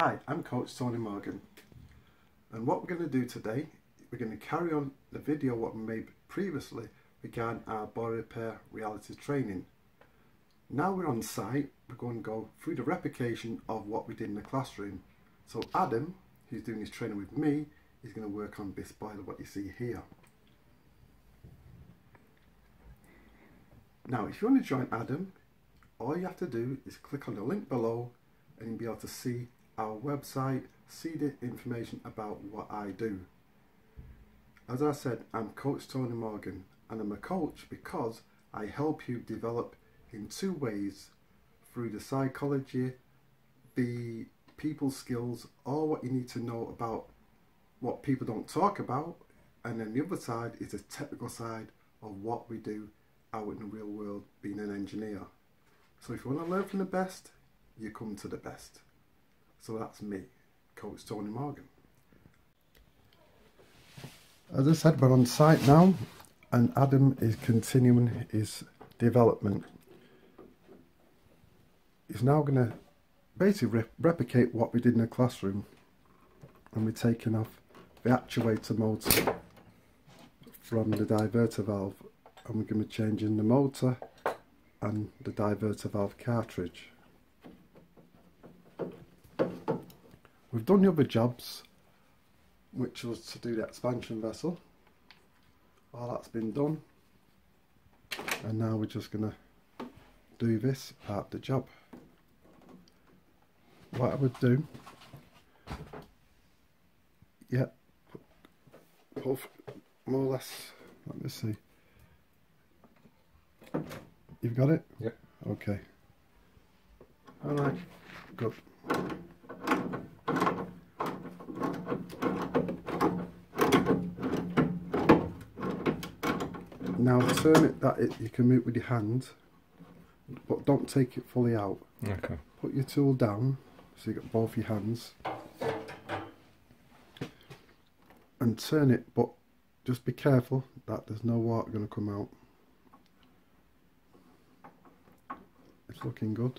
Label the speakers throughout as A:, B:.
A: Hi, I'm Coach Tony Morgan and what we're going to do today, we're going to carry on the video what we made previously regarding our body repair reality training. Now we're on site, we're going to go through the replication of what we did in the classroom. So Adam, who's doing his training with me, is going to work on this boiler what you see here. Now if you want to join Adam, all you have to do is click on the link below and you'll be able to see our website, see the information about what I do. As I said, I'm Coach Tony Morgan and I'm a coach because I help you develop in two ways through the psychology, the people skills, all what you need to know about what people don't talk about, and then the other side is the technical side of what we do out in the real world being an engineer. So if you want to learn from the best, you come to the best. So that's me, Coach Tony Morgan. As I said, we're on site now and Adam is continuing his development. He's now going to basically re replicate what we did in the classroom and we're taking off the actuator motor from the diverter valve and we're going to change in the motor and the diverter valve cartridge. We've done the other jobs, which was to do the expansion vessel. All that's been done. And now we're just going to do this part of the job. What I would do, yeah, more or less, let me see. You've got it?
B: Yep.
A: Okay. Alright, good. Now turn it that it, you can move with your hand, but don't take it fully out.
B: Okay.
A: Put your tool down, so you got both your hands, and turn it, but just be careful that there's no water going to come out. It's looking good.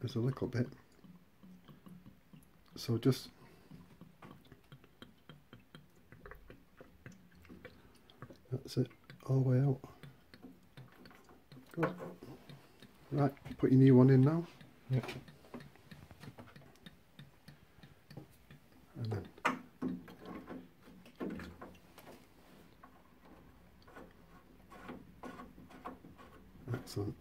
A: There's a little bit. So just That's it, all the way out. Good. Right, put your new one in now.
B: Yep.
A: And then Excellent.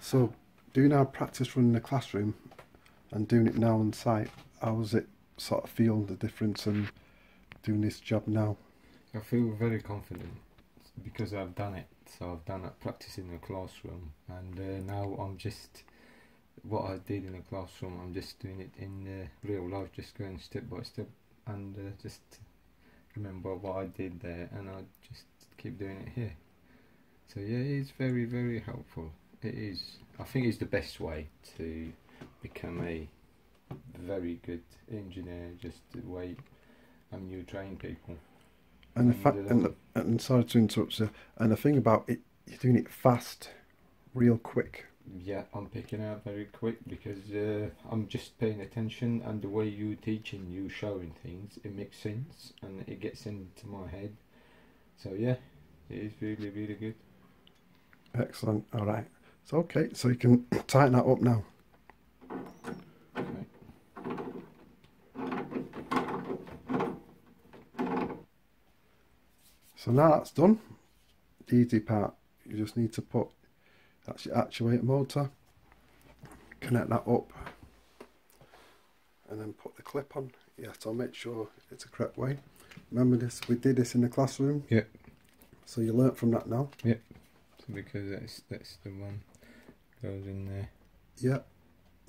A: So, doing our practice run in the classroom and doing it now on site, how does it sort of feel the difference and doing this job now?
B: I feel very confident because I've done it. So I've done it practice in the classroom, and uh, now I'm just what I did in the classroom. I'm just doing it in uh, real life, just going step by step, and uh, just remember what I did there, and I just keep doing it here. So yeah, it's very very helpful. It is. I think it's the best way to become a very good engineer. Just the way I mean you train people.
A: And the fact, and, the, and sorry to interrupt you, and the thing about it, you're doing it fast, real quick.
B: Yeah, I'm picking out very quick because uh, I'm just paying attention, and the way you teaching, you showing things, it makes sense and it gets into my head. So yeah, it is really really good.
A: Excellent. All right. So okay, so you can tighten that up now.
B: Okay.
A: So now that's done. The easy part, you just need to put that's your actuator motor, connect that up, and then put the clip on. Yeah, so make sure it's the correct way. Remember this? We did this in the classroom.
B: Yep.
A: So you learnt from that now.
B: So because that's that's the one goes in there.
A: Yeah,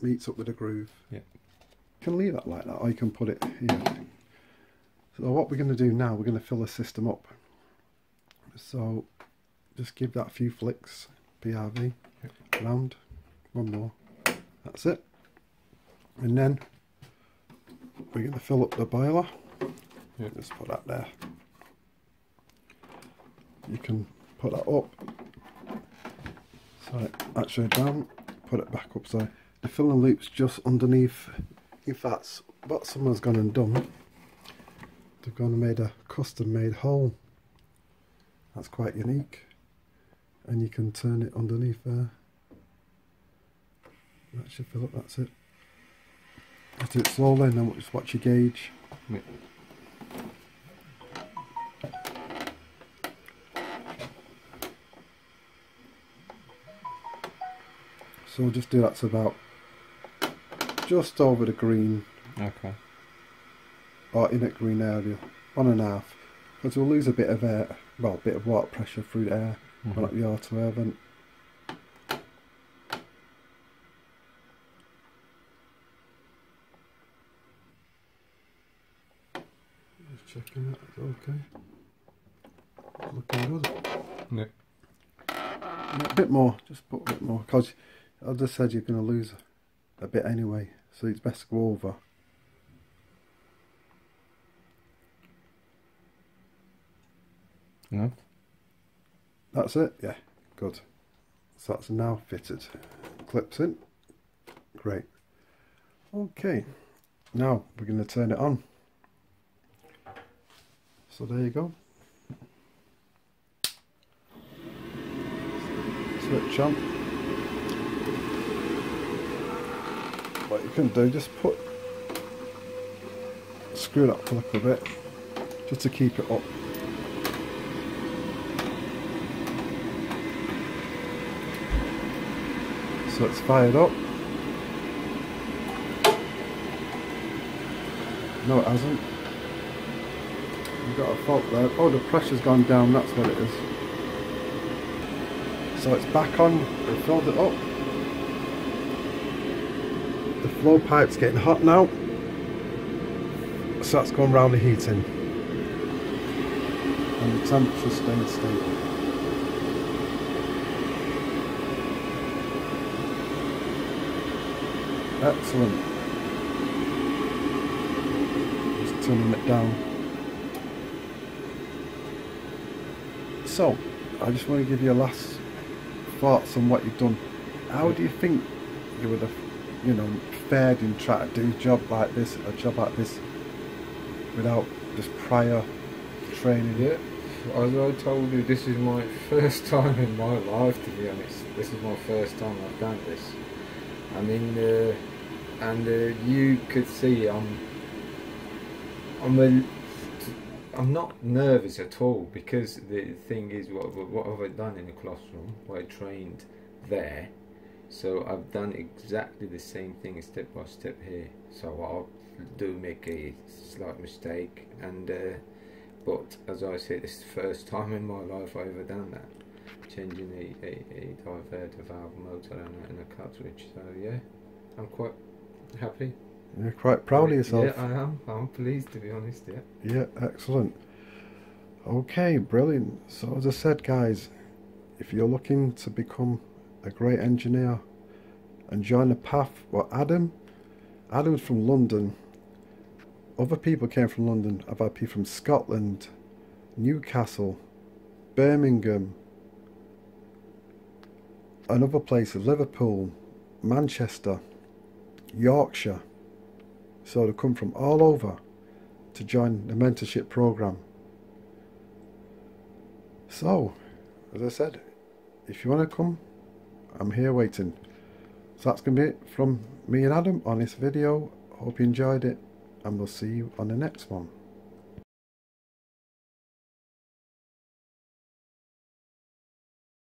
A: meets up with the groove.
B: Yeah.
A: You can leave that like that, or you can put it here. So what we're going to do now, we're going to fill the system up. So just give that a few flicks, PRV, round, one more. That's it. And then we're going to fill up the boiler.
B: Yeah.
A: Just put that there. you can put that up so actually down put it back up so the filling loop's just underneath if that's what someone's gone and done they've gone and made a custom made hole that's quite unique. And you can turn it underneath there. That should fill up that's it. Just do it slowly and then just watch your gauge.
B: Yeah.
A: so we'll just do that to about just over the green.
B: Okay.
A: or in that green area. One and a half because we'll lose a bit of air well a bit of water pressure through the air
B: Mhm.
A: on up the auto air vent just checking that it's okay? Looking good.
B: Yeah.
A: Yeah, a bit more just put a bit more because I just said you're going to lose a bit anyway so it's best to go over
B: No.
A: That's it? Yeah, good. So that's now fitted. Clips in. Great. Okay, now we're going to turn it on. So there you go. Switch on. What you can do, just put, screw that plug a bit, just to keep it up. So it's fired up. No, it hasn't. We've got a fault there. Oh, the pressure's gone down, that's what it is. So it's back on, we filled it up. The flow pipe's getting hot now. So that's going round the heating. And the temperature's staying stable. Excellent. Just turning it down. So, I just want to give you a last thoughts on what you've done. How do you think you would have, you know, fared in trying to do a job like this, a job like this, without this prior training?
B: Yeah. As I told you, this is my first time in my life. To be honest, this is my first time I've done this. I mean, uh, and uh, you could see I'm, I'm a, I'm not nervous at all because the thing is, what what have I done in the classroom? Well, I trained there, so I've done exactly the same thing step by step here. So I'll do make a slight mistake, and uh, but as I said, it's the first time in my life I've ever done that, changing the a, a diverter valve motor and a, and a cartridge. So yeah, I'm quite happy.
A: You're quite proud of yourself.
B: Yeah, I am. I'm pleased to be honest. Yeah.
A: Yeah, excellent. Okay, brilliant. So, as I said, guys, if you're looking to become a great engineer and join the path, well, Adam, Adam's from London. Other people came from London. I've had people from Scotland, Newcastle, Birmingham, and other places, Liverpool, Manchester, Yorkshire. So they come from all over to join the mentorship program. So, as I said, if you want to come, I'm here waiting. So that's going to be it from me and Adam on this video. Hope you enjoyed it, and we'll see you on the next one.